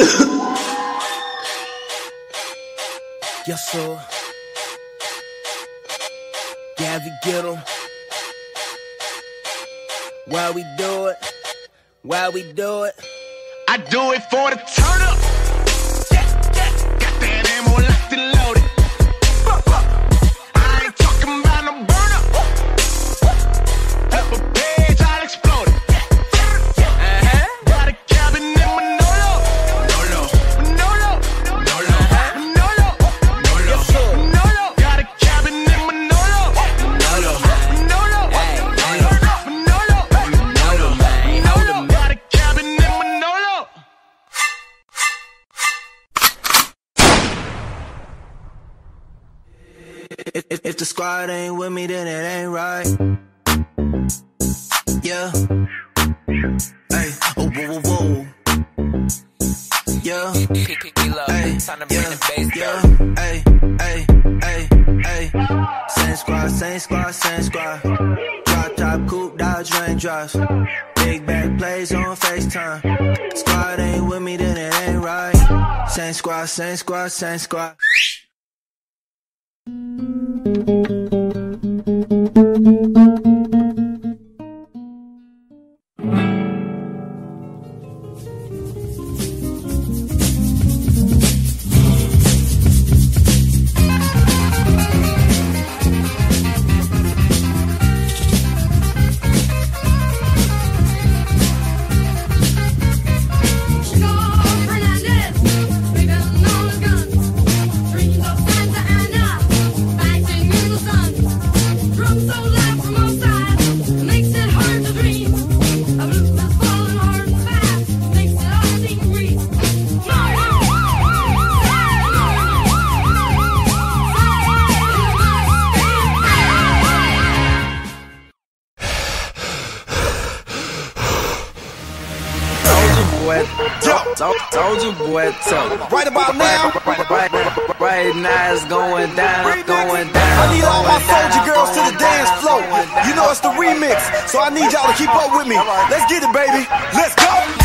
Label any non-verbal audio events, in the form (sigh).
(coughs) yes, sir. Gabby, get him. Why we do it? Why we do it? I do it for the turn up. If, if, if the squad ain't with me, then it ain't right. Yeah. Hey, oh, whoa, whoa, whoa. Yeah. Hey, yeah, yeah. Hey, hey, hey, hey. Same squad, same squad, same squad. Drop top, coupe, dodge, raindrops. Big back plays on FaceTime. Squad ain't with me, then it ain't right. Same squad, same squad, same squad. You, boy. Told, told you, boy. Told. Right about now, Right, right, right, right now it's going down, going down. I need all my soldier girls to the dance floor. You know it's the remix, so I need y'all to keep up with me. Let's get it, baby. Let's go.